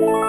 Bye.